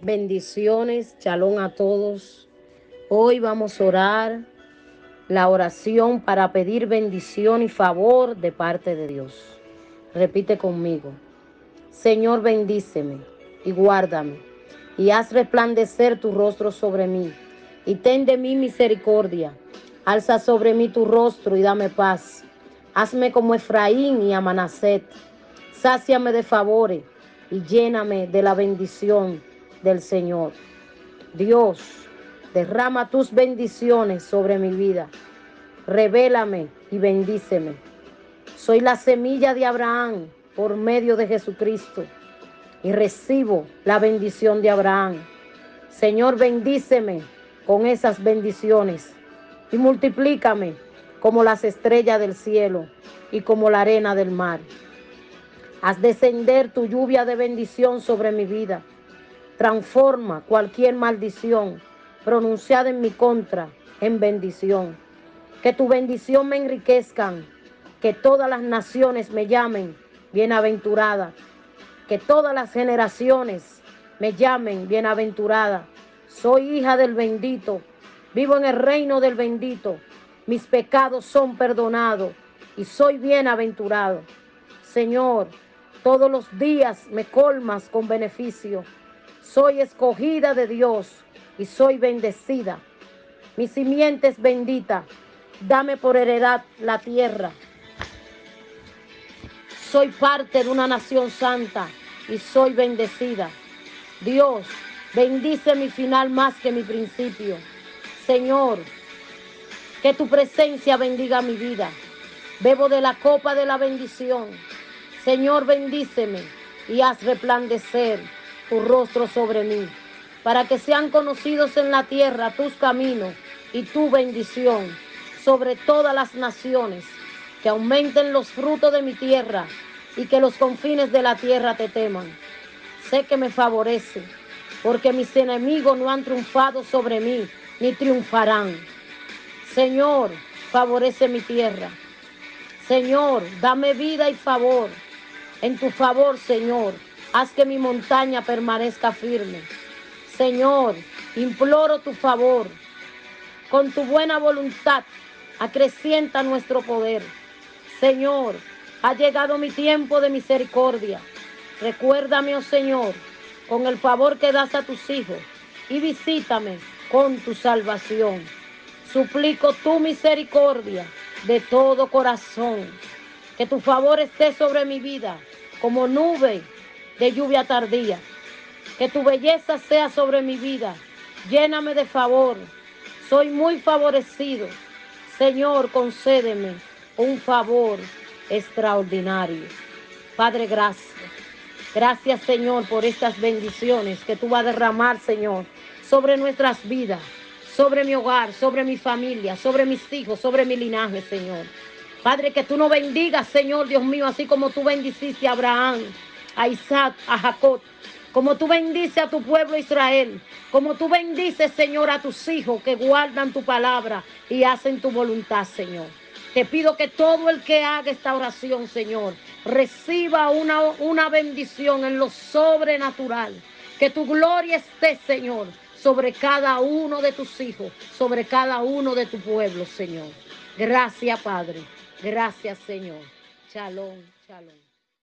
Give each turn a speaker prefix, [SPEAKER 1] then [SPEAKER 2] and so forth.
[SPEAKER 1] Bendiciones, chalón a todos. Hoy vamos a orar la oración para pedir bendición y favor de parte de Dios. Repite conmigo. Señor, bendíceme y guárdame y haz resplandecer tu rostro sobre mí y ten de mí misericordia. Alza sobre mí tu rostro y dame paz. Hazme como Efraín y Amanaset. Sáciame de favores y lléname de la bendición del Señor. Dios, derrama tus bendiciones sobre mi vida. Revélame y bendíceme. Soy la semilla de Abraham por medio de Jesucristo y recibo la bendición de Abraham. Señor, bendíceme con esas bendiciones y multiplícame como las estrellas del cielo y como la arena del mar. Haz descender tu lluvia de bendición sobre mi vida Transforma cualquier maldición pronunciada en mi contra en bendición. Que tu bendición me enriquezcan. Que todas las naciones me llamen bienaventurada. Que todas las generaciones me llamen bienaventurada. Soy hija del bendito. Vivo en el reino del bendito. Mis pecados son perdonados y soy bienaventurado. Señor, todos los días me colmas con beneficio soy escogida de Dios y soy bendecida. Mi simiente es bendita. Dame por heredad la tierra. Soy parte de una nación santa y soy bendecida. Dios, bendice mi final más que mi principio. Señor, que tu presencia bendiga mi vida. Bebo de la copa de la bendición. Señor, bendíceme y haz resplandecer tu rostro sobre mí, para que sean conocidos en la tierra tus caminos y tu bendición sobre todas las naciones, que aumenten los frutos de mi tierra y que los confines de la tierra te teman. Sé que me favorece, porque mis enemigos no han triunfado sobre mí, ni triunfarán. Señor, favorece mi tierra. Señor, dame vida y favor. En tu favor, Señor, Haz que mi montaña permanezca firme. Señor, imploro tu favor. Con tu buena voluntad, acrecienta nuestro poder. Señor, ha llegado mi tiempo de misericordia. Recuérdame, oh Señor, con el favor que das a tus hijos y visítame con tu salvación. Suplico tu misericordia de todo corazón. Que tu favor esté sobre mi vida como nube de lluvia tardía. Que tu belleza sea sobre mi vida. Lléname de favor. Soy muy favorecido. Señor, concédeme un favor extraordinario. Padre, gracias. Gracias, Señor, por estas bendiciones que tú vas a derramar, Señor, sobre nuestras vidas, sobre mi hogar, sobre mi familia, sobre mis hijos, sobre mi linaje, Señor. Padre, que tú nos bendigas, Señor Dios mío, así como tú bendiciste a Abraham, a Isaac, a Jacob. Como tú bendices a tu pueblo Israel, como tú bendices, Señor, a tus hijos que guardan tu palabra y hacen tu voluntad, Señor. Te pido que todo el que haga esta oración, Señor, reciba una, una bendición en lo sobrenatural. Que tu gloria esté, Señor, sobre cada uno de tus hijos, sobre cada uno de tu pueblo, Señor. Gracias, Padre. Gracias, Señor. Shalom, shalom.